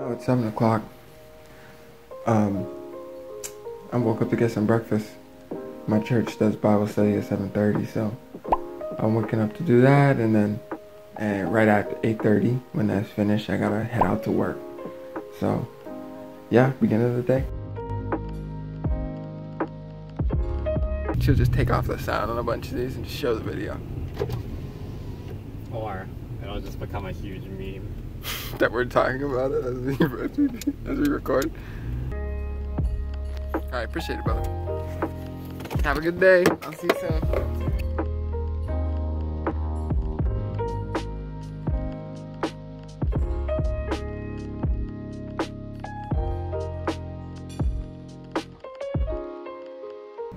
Oh, it's 7 o'clock. Um, I woke up to get some breakfast. My church does Bible study at 7.30, so I'm waking up to do that, and then and right at 8.30, when that's finished, I gotta head out to work. So, yeah, beginning of the day. She'll just take off the sound on a bunch of these and just show the video. Or it'll just become a huge meme. that we're talking about it as we, as we record. Alright, appreciate it, brother. Have a good day. I'll see you soon.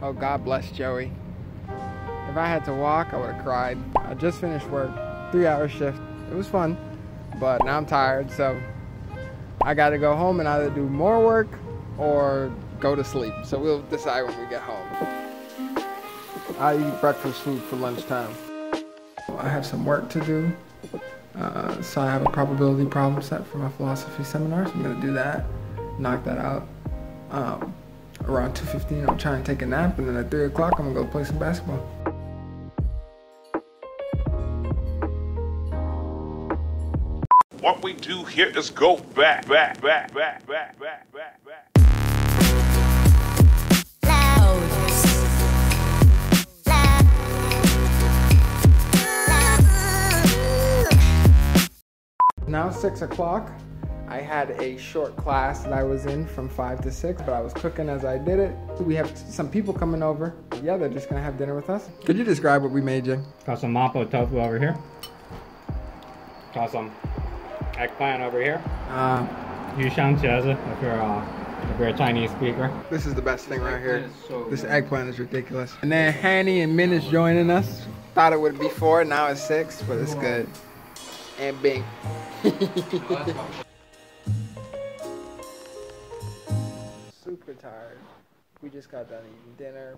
Oh, God bless Joey. If I had to walk, I would have cried. I just finished work, three hour shift. It was fun, but now I'm tired, so I gotta go home and either do more work or go to sleep. So we'll decide when we get home. I eat breakfast food for lunchtime. I have some work to do. Uh, so I have a probability problem set for my philosophy seminar. So I'm gonna do that, knock that out. Um, around 2.15, I'm try to take a nap, and then at 3 o'clock, I'm gonna go play some basketball. What we do here is go back, back, back, back, back, back, back, back. Now 6 o'clock. I had a short class that I was in from 5 to 6, but I was cooking as I did it. We have some people coming over. Yeah, they're just gonna have dinner with us. Could you describe what we made, Jay? Got some mapo tofu over here. Got some eggplant over here. Uh, Yushanqiezi if you're uh, if you're a Chinese speaker. this is the best thing right here. This eggplant is ridiculous. And then Hanny and Min is joining us. Thought it would be 4, now it's 6, but it's good. And Bing. Super tired. We just got done eating dinner.